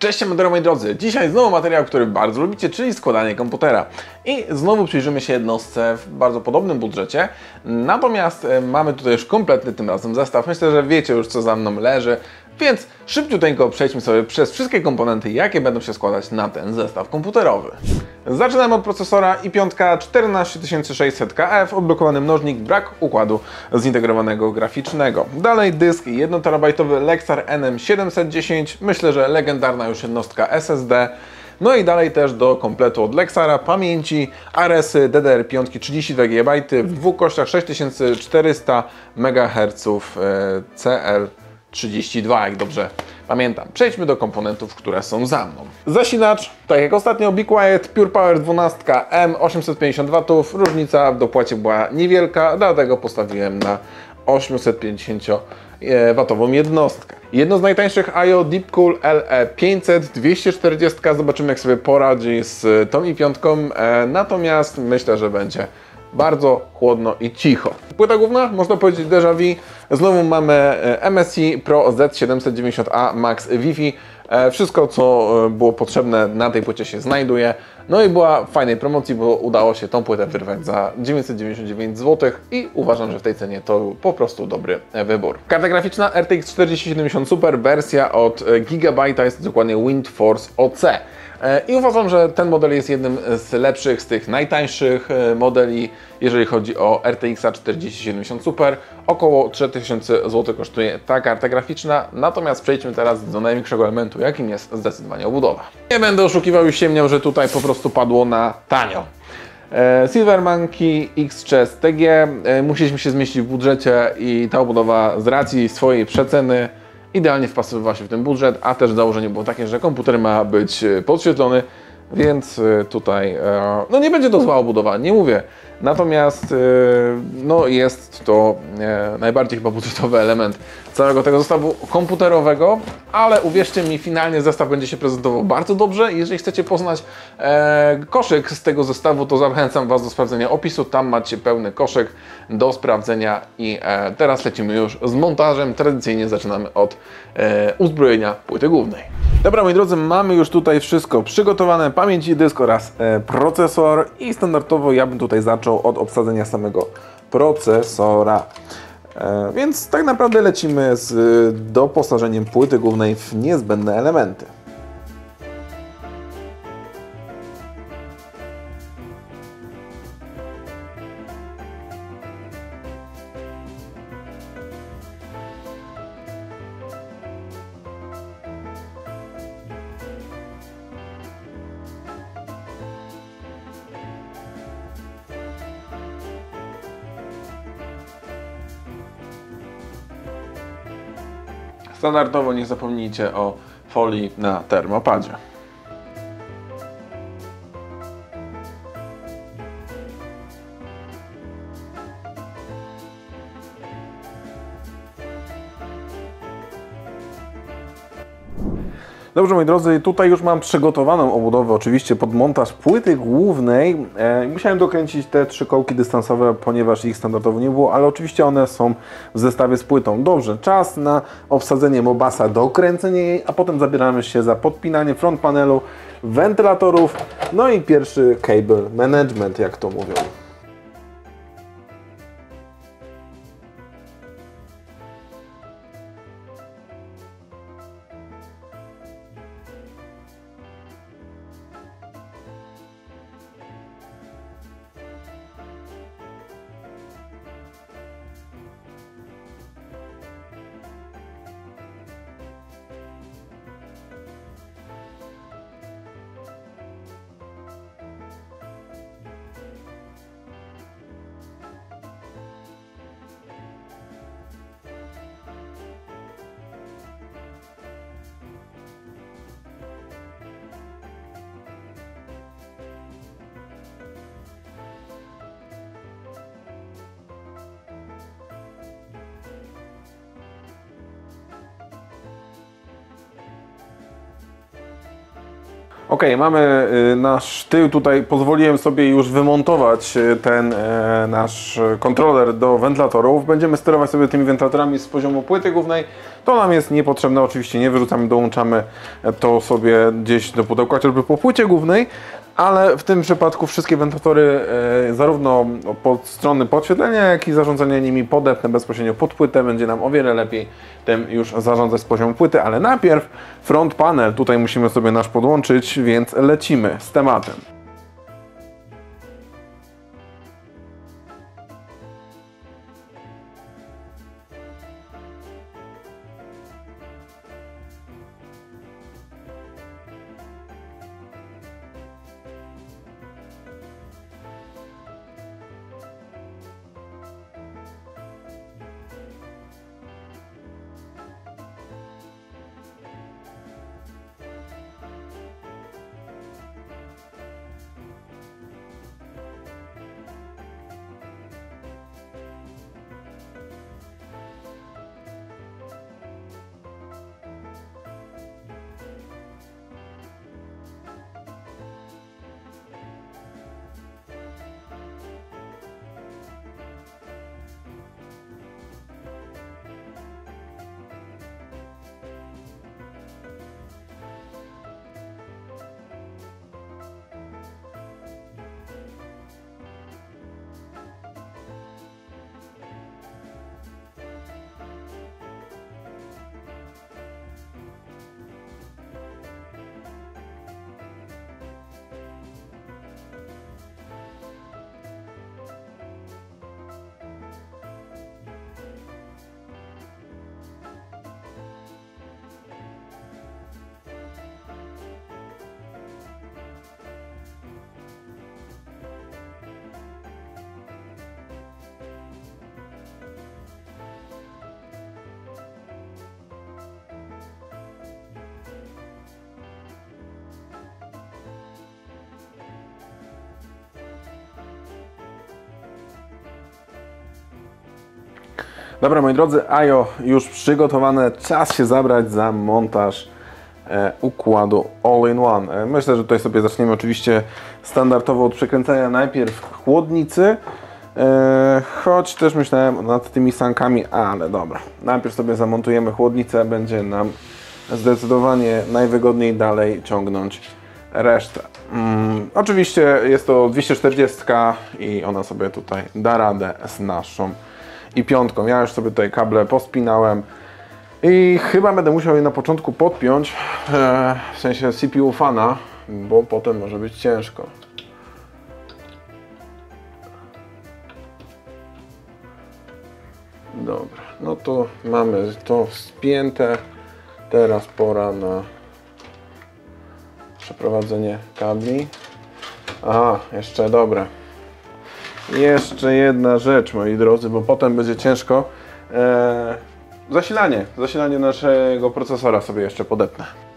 Cześć, moi drodzy. Dzisiaj znowu materiał, który bardzo lubicie, czyli składanie komputera. I znowu przyjrzymy się jednostce w bardzo podobnym budżecie. Natomiast e, mamy tutaj już kompletny tym razem zestaw. Myślę, że wiecie już co za mną leży. Więc szybciuteńko przejdźmy sobie przez wszystkie komponenty, jakie będą się składać na ten zestaw komputerowy. Zaczynamy od procesora i5 14600KF, odblokowany mnożnik, brak układu zintegrowanego graficznego. Dalej dysk 1 terabajtowy Lexar NM710, myślę, że legendarna już jednostka SSD. No i dalej też do kompletu od Lexara pamięci ARESy DDR5 32 GB w dwóch kościach 6400 MHz CL 32, jak dobrze pamiętam. Przejdźmy do komponentów, które są za mną. Zasilacz, tak jak ostatnio, Be Quiet Pure Power 12 M 850 W. Różnica w dopłacie była niewielka, dlatego postawiłem na 850 watową jednostkę. Jedno z najtańszych IO Deepcool LE500 240. Zobaczymy jak sobie poradzi z tą i piątką. E, natomiast myślę, że będzie bardzo chłodno i cicho. Płyta główna, można powiedzieć déjà vu. Znowu mamy e, MSI Pro Z790A Max Wi-Fi. E, wszystko, co e, było potrzebne na tej płycie się znajduje. No i była fajnej promocji, bo udało się tą płytę wyrwać za 999 zł i uważam, że w tej cenie to po prostu dobry wybór. Karta graficzna RTX 4070 Super, wersja od Gigabyte, jest dokładnie WindForce OC. E, I uważam, że ten model jest jednym z lepszych, z tych najtańszych e, modeli, jeżeli chodzi o RTX 4070 Super. Około 3000 zł kosztuje ta karta graficzna, natomiast przejdźmy teraz do największego elementu, jakim jest zdecydowanie obudowa. Nie będę oszukiwał i siemniał, że tutaj po prostu padło na tanio. E, Silver Monkey X-Chess TG musieliśmy się zmieścić w budżecie i ta obudowa z racji swojej przeceny idealnie wpasowywała się w ten budżet, a też założenie było takie, że komputer ma być e, podświetlony, więc e, tutaj e, no nie będzie to zła obudowa, nie mówię. Natomiast no jest to najbardziej chyba budżetowy element całego tego zestawu komputerowego, ale uwierzcie mi, finalnie zestaw będzie się prezentował bardzo dobrze. Jeżeli chcecie poznać koszyk z tego zestawu, to zachęcam Was do sprawdzenia opisu. Tam macie pełny koszyk do sprawdzenia i teraz lecimy już z montażem. Tradycyjnie zaczynamy od uzbrojenia płyty głównej. Dobra, moi drodzy, mamy już tutaj wszystko przygotowane, pamięć i dysk oraz e, procesor i standardowo ja bym tutaj zaczął od obsadzenia samego procesora. E, więc tak naprawdę lecimy z doposażeniem płyty głównej w niezbędne elementy. Standardowo nie zapomnijcie o folii na termopadzie. Dobrze moi drodzy, tutaj już mam przygotowaną obudowę oczywiście pod montaż płyty głównej. E, musiałem dokręcić te trzy kołki dystansowe, ponieważ ich standardowo nie było, ale oczywiście one są w zestawie z płytą. Dobrze, czas na obsadzenie Mobasa, dokręcenie jej, a potem zabieramy się za podpinanie front panelu, wentylatorów, no i pierwszy cable management, jak to mówią. Ok, mamy y, nasz tył tutaj, pozwoliłem sobie już wymontować y, ten e, nasz kontroler do wentylatorów. Będziemy sterować sobie tymi wentylatorami z poziomu płyty głównej. To nam jest niepotrzebne, oczywiście nie wyrzucamy, dołączamy to sobie gdzieś do pudełka, chociażby po płycie głównej, ale w tym przypadku wszystkie wentylatory, e, zarówno pod strony podświetlenia, jak i zarządzania nimi podepnę bezpośrednio pod płytę. Będzie nam o wiele lepiej tym już zarządzać z poziomu płyty, ale najpierw front panel. Tutaj musimy sobie nasz podłączyć, więc lecimy z tematem. Dobra, moi drodzy, AJO już przygotowane. Czas się zabrać za montaż e, układu All-in-One. E, myślę, że tutaj sobie zaczniemy oczywiście standardowo od przekręcenia najpierw chłodnicy. E, choć też myślałem nad tymi sankami, ale dobra. Najpierw sobie zamontujemy chłodnicę, będzie nam zdecydowanie najwygodniej dalej ciągnąć resztę. Mm, oczywiście jest to 240 i ona sobie tutaj da radę z naszą i piątką. Ja już sobie tutaj kable pospinałem i chyba będę musiał je na początku podpiąć, e, w sensie CPU fana, bo potem może być ciężko. Dobra, no to mamy to spięte. Teraz pora na przeprowadzenie kabli. Aha, jeszcze dobre. Jeszcze jedna rzecz, moi drodzy, bo potem będzie ciężko. Eee, zasilanie. Zasilanie naszego procesora sobie jeszcze podepnę.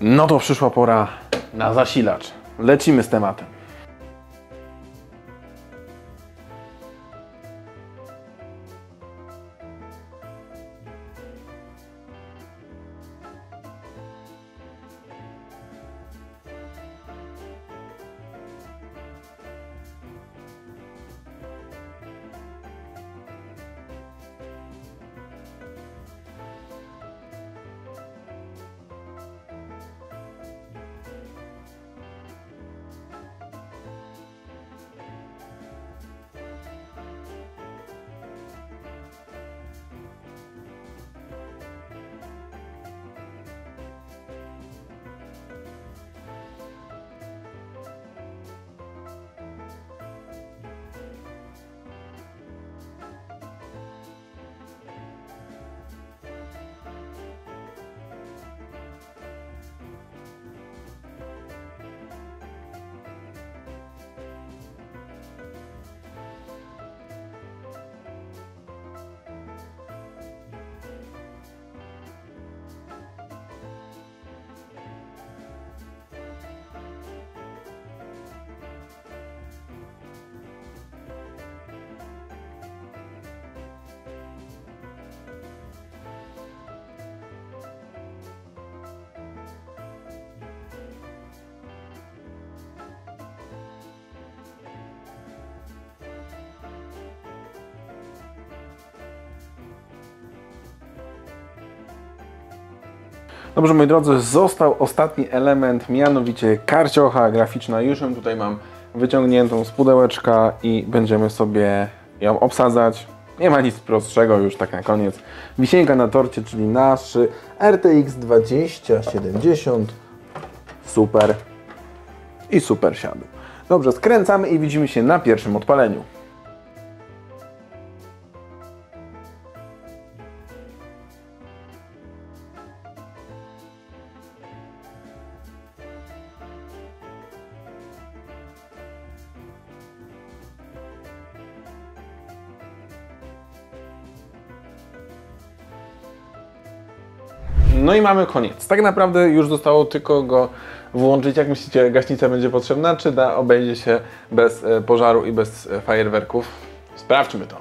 No to przyszła pora na zasilacz. Lecimy z tematem. Dobrze, moi drodzy, został ostatni element, mianowicie karciocha graficzna. Już ją tutaj mam wyciągniętą z pudełeczka i będziemy sobie ją obsadzać. Nie ma nic prostszego już tak na koniec. Wisienka na torcie, czyli nasz RTX 2070 Super i super siadł. Dobrze, skręcamy i widzimy się na pierwszym odpaleniu. No i mamy koniec. Tak naprawdę już zostało tylko go włączyć. Jak myślicie, gaśnica będzie potrzebna, czy da obejdzie się bez e, pożaru i bez e, fajerwerków? Sprawdźmy to.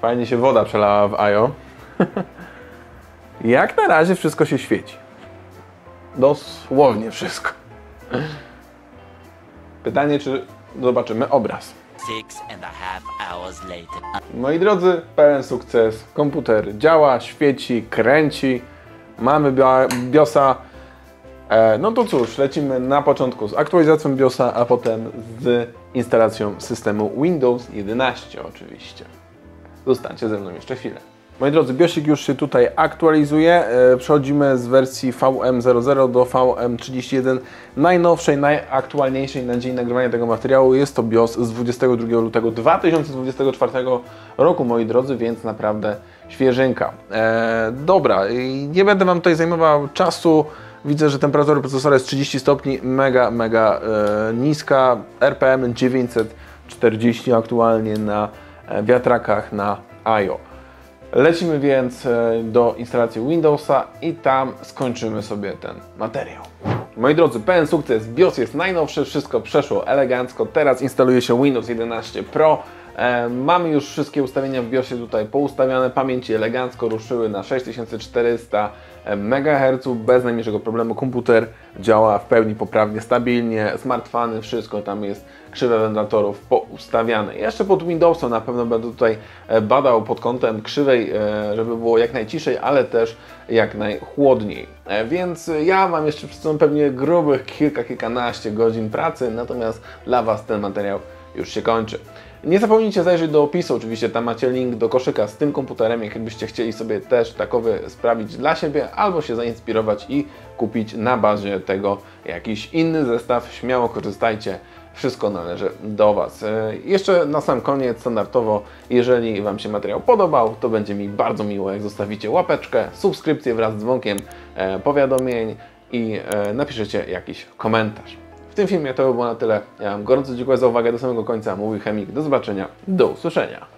Fajnie się woda przelała w IO. Jak na razie wszystko się świeci. Dosłownie wszystko. Pytanie, czy zobaczymy obraz. Six and a half hours later. Moi drodzy, pełen sukces. Komputer działa, świeci, kręci. Mamy BIOSa. E, no to cóż, lecimy na początku z aktualizacją BIOSa, a potem z instalacją systemu Windows 11 oczywiście. Zostańcie ze mną jeszcze chwilę. Moi drodzy, BIOSik już się tutaj aktualizuje. E, Przechodzimy z wersji VM00 do VM31, najnowszej, najaktualniejszej na dzień nagrywania tego materiału. Jest to BIOS z 22 lutego 2024 roku, moi drodzy, więc naprawdę świeżynka. E, dobra, nie będę Wam tutaj zajmował czasu. Widzę, że temperatura procesora jest 30 stopni, mega, mega e, niska. RPM 940 aktualnie na e, wiatrakach na IO. Lecimy więc e, do instalacji Windowsa i tam skończymy sobie ten materiał. Moi drodzy, pełen sukces, BIOS jest najnowszy, wszystko przeszło elegancko. Teraz instaluje się Windows 11 Pro. E, mamy już wszystkie ustawienia w BIOSie tutaj poustawiane, pamięci elegancko ruszyły na 6400 MHz bez najmniejszego problemu. Komputer działa w pełni poprawnie, stabilnie, smartfony, wszystko tam jest krzywe wentylatorów poustawiane. Jeszcze pod Windowsem na pewno będę tutaj e, badał pod kątem krzywej, e, żeby było jak najciszej, ale też jak najchłodniej. Więc ja mam jeszcze przed sobą pewnie grubych kilka, kilkanaście godzin pracy, natomiast dla Was ten materiał już się kończy. Nie zapomnijcie zajrzeć do opisu, oczywiście tam macie link do koszyka z tym komputerem, jakbyście chcieli sobie też takowy sprawić dla siebie, albo się zainspirować i kupić na bazie tego jakiś inny zestaw, śmiało korzystajcie. Wszystko należy do Was. E, Jeszcze na sam koniec, standardowo, jeżeli Wam się materiał podobał, to będzie mi bardzo miło, jak zostawicie łapeczkę, subskrypcję wraz z dzwonkiem e, powiadomień i e, napiszecie jakiś komentarz. Tym filmie to by było na tyle. Ja Wam gorąco dziękuję za uwagę do samego końca. Mówi Chemik. Do zobaczenia. Do usłyszenia.